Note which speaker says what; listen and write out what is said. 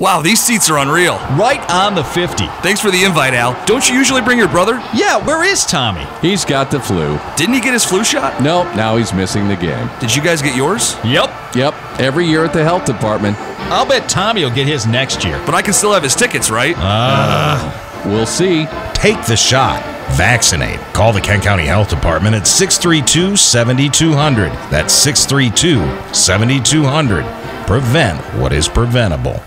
Speaker 1: Wow, these seats are unreal.
Speaker 2: Right on the 50.
Speaker 1: Thanks for the invite, Al. Don't you usually bring your brother?
Speaker 2: Yeah, where is Tommy?
Speaker 3: He's got the flu.
Speaker 1: Didn't he get his flu shot?
Speaker 3: Nope, now he's missing the game.
Speaker 1: Did you guys get yours?
Speaker 2: Yep.
Speaker 3: Yep, every year at the health department.
Speaker 2: I'll bet Tommy will get his next year.
Speaker 1: But I can still have his tickets, right?
Speaker 2: Uh,
Speaker 3: We'll see.
Speaker 4: Take the shot. Vaccinate. Call the Kent County Health Department at 632 7200. That's 632 7200. Prevent what is preventable.